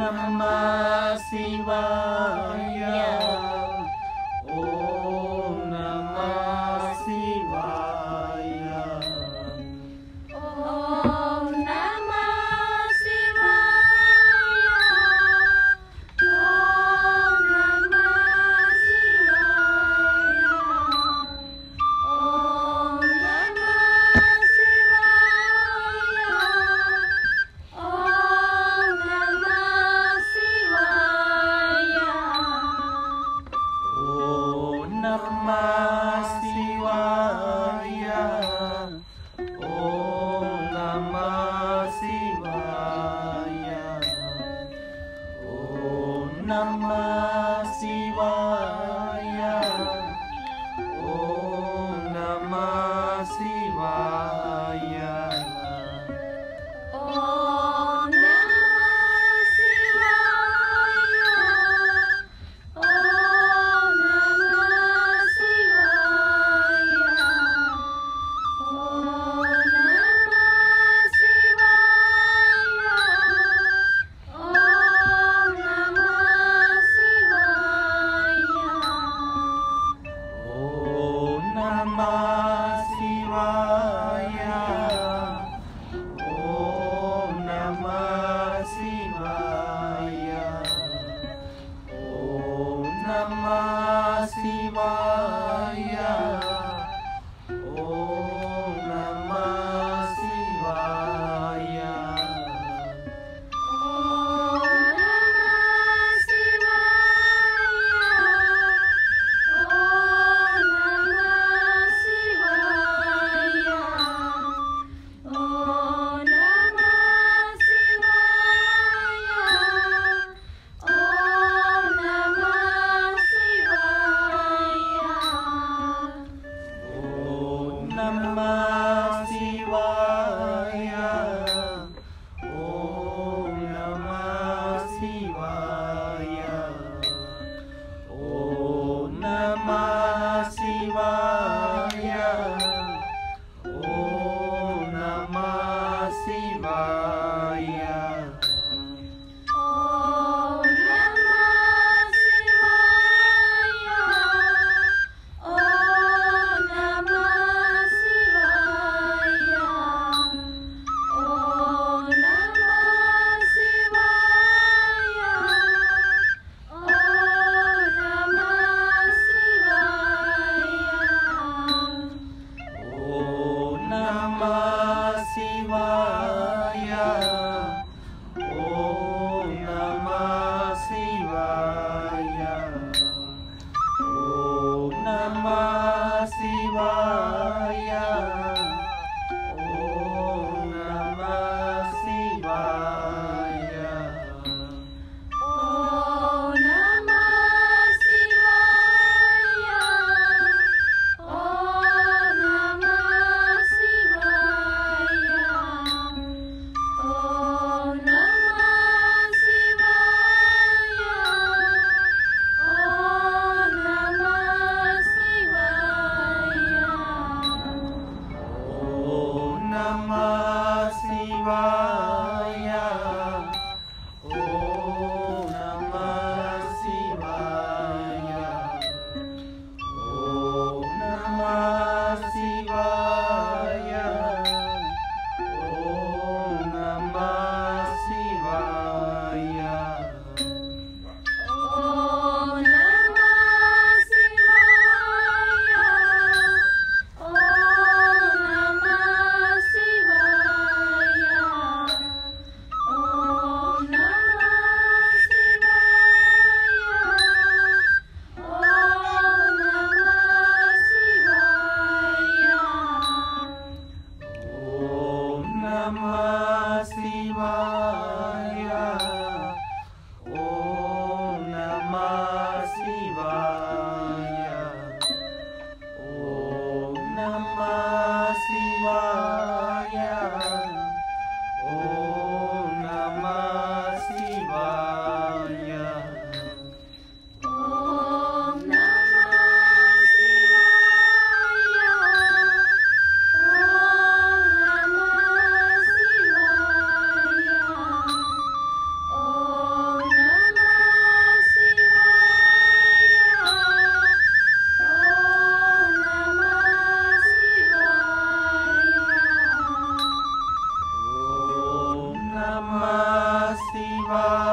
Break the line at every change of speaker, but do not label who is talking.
Namah Shivaya. Siwa. Bye. Namah Bye.